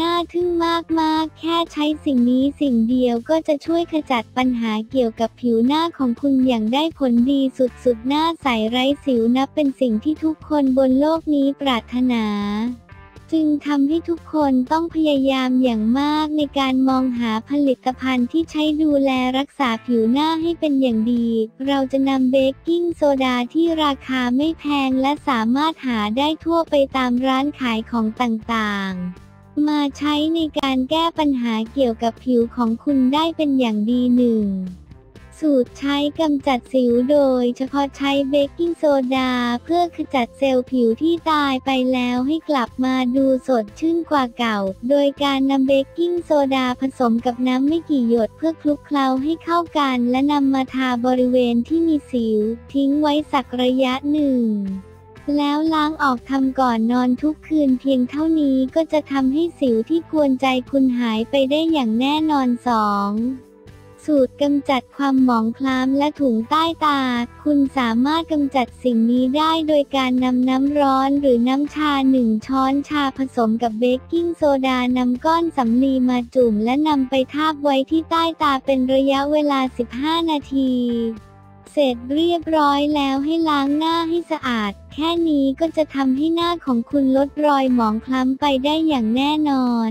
น่าทึ่งมากๆ แค่ใช้สิ่งนี้สิ่งเดียวก็จะช่วยขจัดปัญหาเกี่ยวกับผิวหน้าของคุณอย่างได้ผลดีสุดๆ หน้าใสไร้สิวนับเป็นสิ่งที่ทุกคนบนโลกนี้ปรารถนาจึงทำให้ทุกคนต้องพยายามอย่างมากในการมองหาผลิตภัณฑ์ที่ใช้ดูแลรักษาผิวหน้าให้เป็นอย่างดี เราจะนำเบกกิ้งโซดาที่ราคาไม่แพงและสามารถหาได้ทั่วไปตามร้านขายของต่างๆ มาใช้ในการแก้ปัญหาเกี่ยวกับผิวของคุณได้เป็นอย่างดีหนึ่งสูตรใช้กำจัดสิวโดยเฉพาะใช้เบกกิ้งโซดาเพื่อขจัดเซลล์ผิวที่ตายไปแล้วให้กลับมาดูสดชื่นกว่าเก่า โดยการนำเบกกิ้งโซดาผสมกับน้ำไม่กี่หยดเพื่อคลุกเคล้าให้เข้ากัน และนำมาทาบริเวณที่มีสิว ทิ้งไว้สักระยะหนึ่งางออกทำก่อนนอนทุกคืนเพียงเท่านี้ก็จะทำให้สิวที่กวนใจคุณหายไปได้อย่างแน่นอนสองสูตรกำจัดความหมองคล้ำและถุงใต้ตา คุณสามารถกำจัดสิ่งนี้ได้โดยการนำน้ำร้อนหรือน้ำชาหนึ่งช้อนชาผสมกับเบกกิ้งโซดานำก้อนสำลีมาจุ่มและนำไปทาบไว้ที่ใต้ตาเป็นระยะเวลา 15 นาที เสร็จเรียบร้อยแล้วให้ล้างหน้าให้สะอาด แค่นี้ก็จะทำให้หน้าของคุณลดรอยหมองคล้ำไปได้อย่างแน่นอน